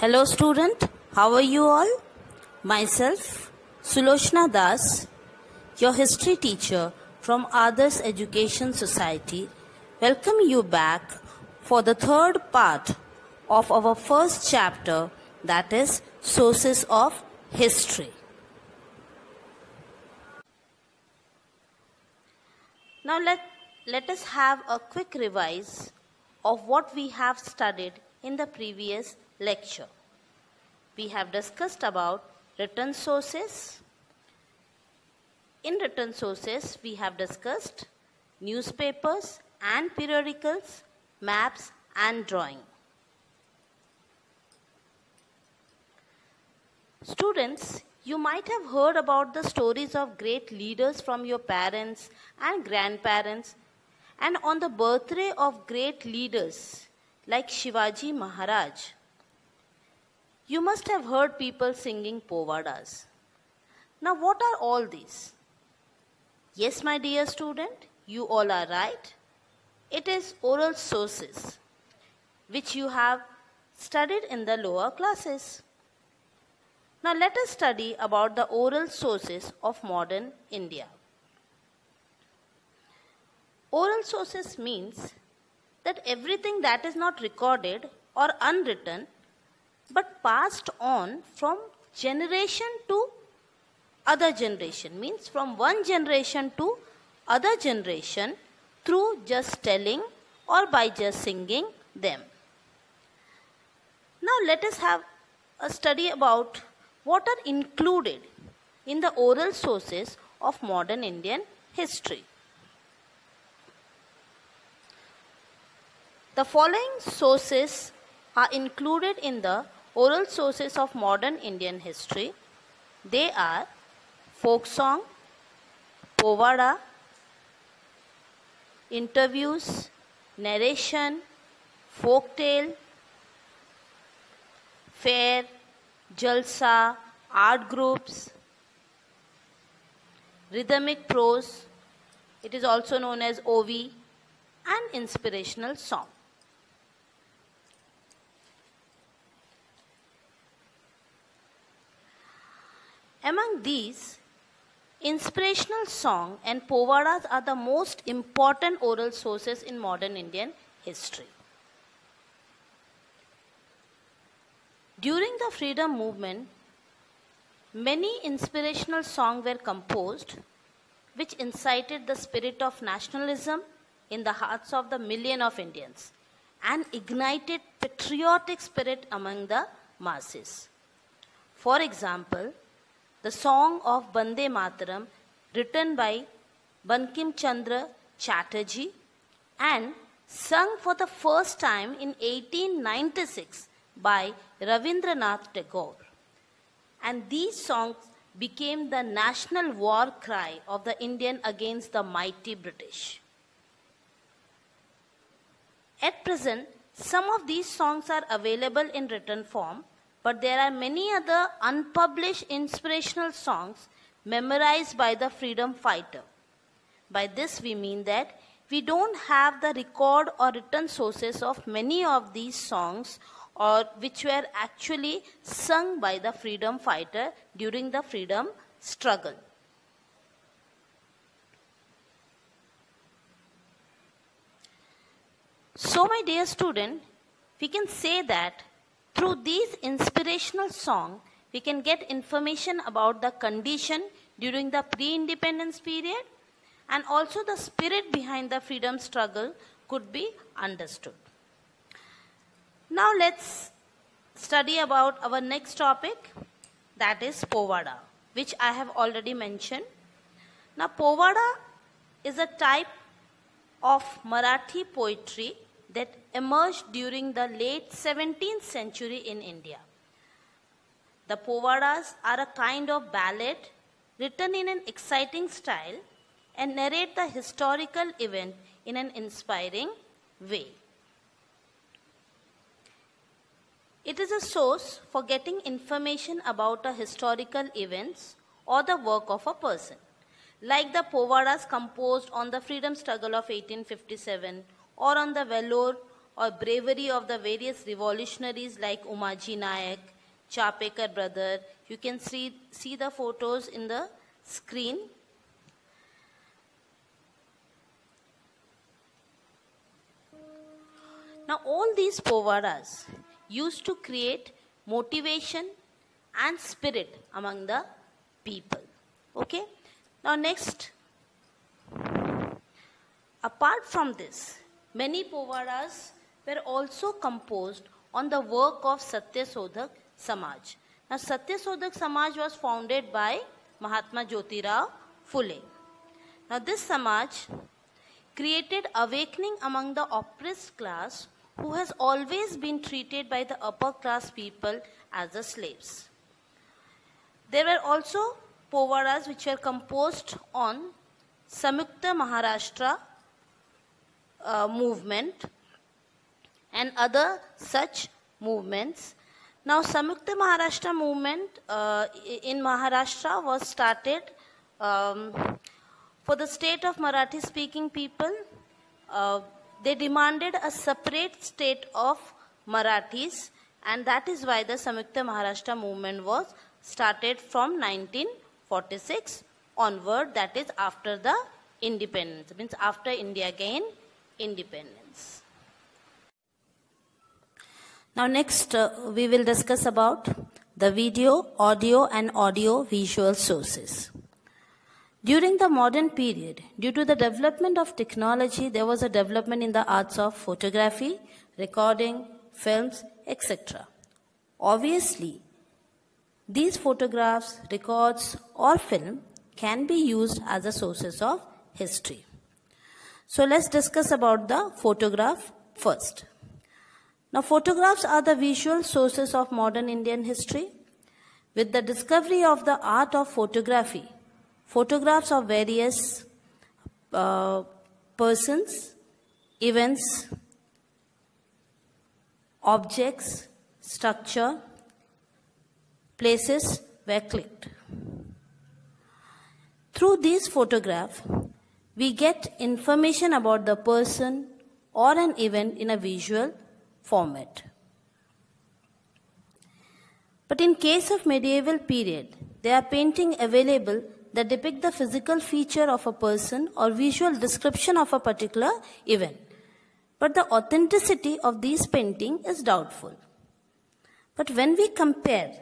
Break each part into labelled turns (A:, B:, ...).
A: Hello, student. How are you all? Myself, Sulochana Das, your history teacher from Others Education Society, welcome you back for the third part of our first chapter that is Sources of History. Now let, let us have a quick revise of what we have studied in the previous lecture. We have discussed about written sources. In written sources, we have discussed newspapers and periodicals, maps and drawing. Students, you might have heard about the stories of great leaders from your parents and grandparents and on the birthday of great leaders like Shivaji Maharaj. You must have heard people singing povadas. Now, what are all these? Yes, my dear student, you all are right. It is oral sources which you have studied in the lower classes. Now, let us study about the oral sources of modern India. Oral sources means that everything that is not recorded or unwritten but passed on from generation to other generation means from one generation to other generation through just telling or by just singing them. Now let us have a study about what are included in the oral sources of modern Indian history. The following sources are included in the oral sources of modern Indian history. They are folk song, povada, interviews, narration, folk tale, fair, jalsa, art groups, rhythmic prose, it is also known as ovi, and inspirational song. Among these, inspirational song and povadas are the most important oral sources in modern Indian history. During the freedom movement, many inspirational songs were composed which incited the spirit of nationalism in the hearts of the million of Indians and ignited patriotic spirit among the masses. For example, the song of Bande Mataram, written by Bankim Chandra Chatterjee and sung for the first time in 1896 by Ravindranath Tagore. And these songs became the national war cry of the Indian against the mighty British. At present, some of these songs are available in written form but there are many other unpublished inspirational songs memorized by the freedom fighter. By this we mean that we don't have the record or written sources of many of these songs or which were actually sung by the freedom fighter during the freedom struggle. So my dear student, we can say that through these inspirational songs, we can get information about the condition during the pre-independence period and also the spirit behind the freedom struggle could be understood. Now let's study about our next topic that is Povada which I have already mentioned. Now Povada is a type of Marathi poetry that emerged during the late 17th century in India. The Povadas are a kind of ballad written in an exciting style and narrate the historical event in an inspiring way. It is a source for getting information about a historical events or the work of a person, like the Povadas composed on the freedom struggle of 1857 or on the valor or bravery of the various revolutionaries like Umaji Nayak, Chapekar brother. You can see, see the photos in the screen. Now all these povadas used to create motivation and spirit among the people. Okay? Now next, apart from this, many povadas were also composed on the work of Satya Shodhak Samaj. Now Satya Shodhak Samaj was founded by Mahatma Jyotirao Phule. Now this Samaj created awakening among the oppressed class who has always been treated by the upper class people as the slaves. There were also povadas which were composed on Samyukta Maharashtra uh, movement and other such movements. Now, Samyukta Maharashtra movement uh, in Maharashtra was started um, for the state of Marathi speaking people. Uh, they demanded a separate state of Marathis, and that is why the Samyukta Maharashtra movement was started from 1946 onward, that is after the independence, means after India gained independence. Now next uh, we will discuss about the video, audio and audio visual sources. During the modern period, due to the development of technology, there was a development in the arts of photography, recording, films, etc. Obviously, these photographs, records, or film can be used as a sources of history. So let's discuss about the photograph first. Now photographs are the visual sources of modern Indian history. With the discovery of the art of photography, photographs of various uh, persons, events, objects, structure, places were clicked. Through these photographs, we get information about the person or an event in a visual format. But in case of medieval period, there are paintings available that depict the physical feature of a person or visual description of a particular event. But the authenticity of these paintings is doubtful. But when we compare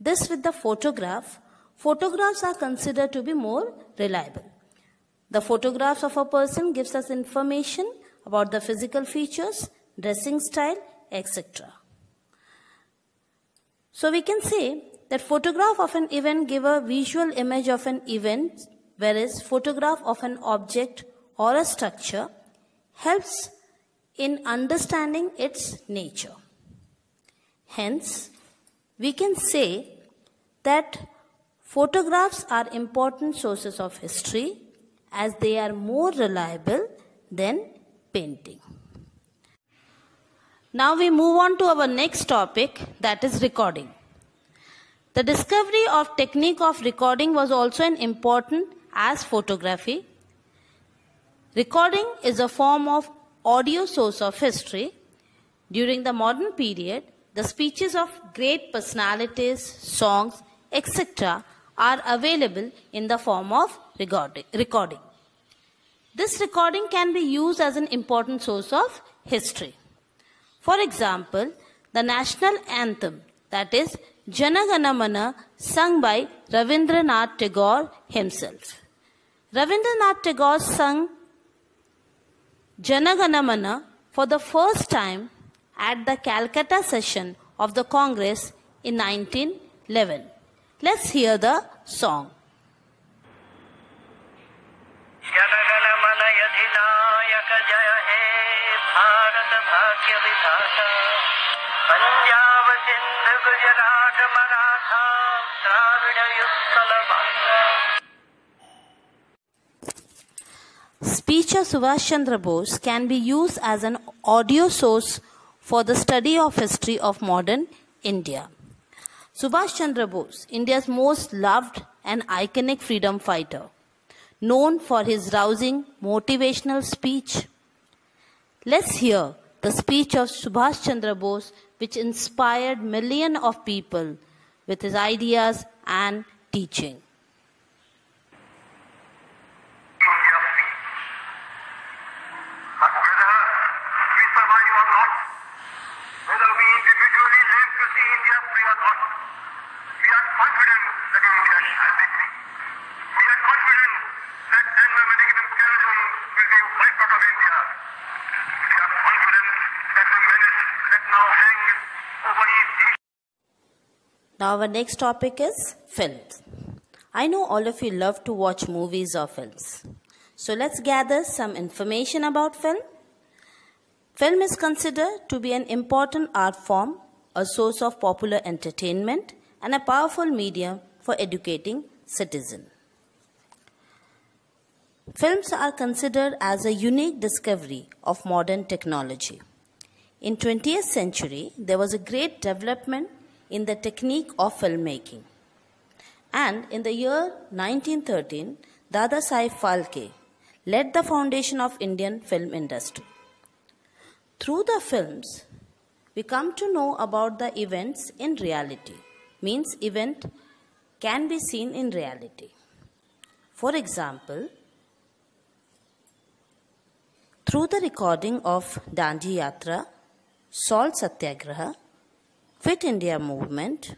A: this with the photograph, photographs are considered to be more reliable. The photographs of a person gives us information about the physical features, dressing style, etc. So we can say that photograph of an event give a visual image of an event, whereas photograph of an object or a structure helps in understanding its nature. Hence, we can say that photographs are important sources of history as they are more reliable than painting. Now we move on to our next topic that is recording. The discovery of technique of recording was also an important as photography. Recording is a form of audio source of history. During the modern period, the speeches of great personalities, songs, etc. are available in the form of recording. This recording can be used as an important source of history. For example, the national anthem, that is Janaganamana, sung by Ravindranath Tagore himself. Ravindranath Tagore sung Janaganamana for the first time at the Calcutta session of the Congress in 1911. Let's hear the song. Speech of Subhash Chandra Bose can be used as an audio source for the study of history of modern India. Subhash Chandra Bose, India's most loved and iconic freedom fighter, known for his rousing motivational speech. Let's hear the speech of Subhash Chandra Bose, which inspired millions of people with his ideas and teaching. Our next topic is films. I know all of you love to watch movies or films. So, let's gather some information about film. Film is considered to be an important art form, a source of popular entertainment, and a powerful medium for educating citizens. Films are considered as a unique discovery of modern technology. In 20th century, there was a great development in the technique of filmmaking. And in the year 1913, Dada Saheb Phalke led the foundation of Indian film industry. Through the films, we come to know about the events in reality. Means event can be seen in reality. For example, through the recording of Dandi Yatra, Salt Satyagraha, Quit India movement,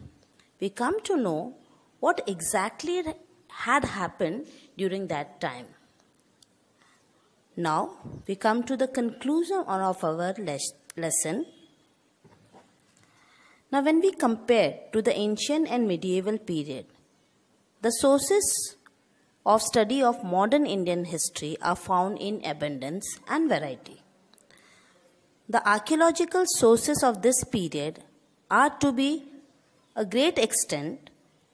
A: we come to know what exactly had happened during that time. Now we come to the conclusion of our lesson. Now, when we compare to the ancient and medieval period, the sources of study of modern Indian history are found in abundance and variety. The archaeological sources of this period are to be a great extent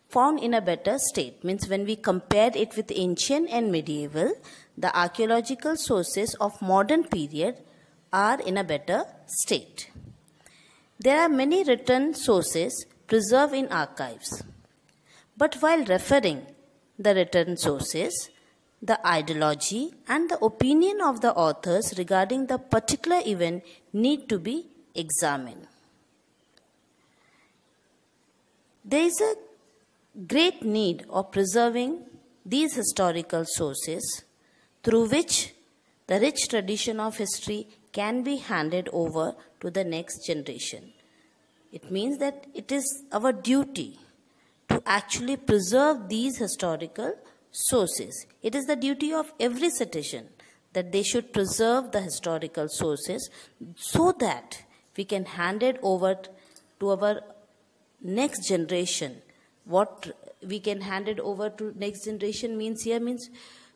A: found in a better state. Means when we compare it with ancient and medieval, the archaeological sources of modern period are in a better state. There are many written sources preserved in archives. But while referring the written sources, the ideology and the opinion of the authors regarding the particular event need to be examined. There is a great need of preserving these historical sources through which the rich tradition of history can be handed over to the next generation. It means that it is our duty to actually preserve these historical sources. It is the duty of every citizen that they should preserve the historical sources so that we can hand it over to our next generation what we can hand it over to next generation means here means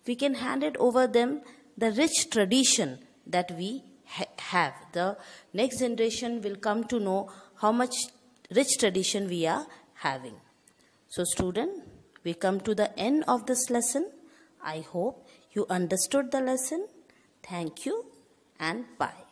A: we can hand it over them the rich tradition that we ha have. The next generation will come to know how much rich tradition we are having. So student we come to the end of this lesson. I hope you understood the lesson. Thank you and bye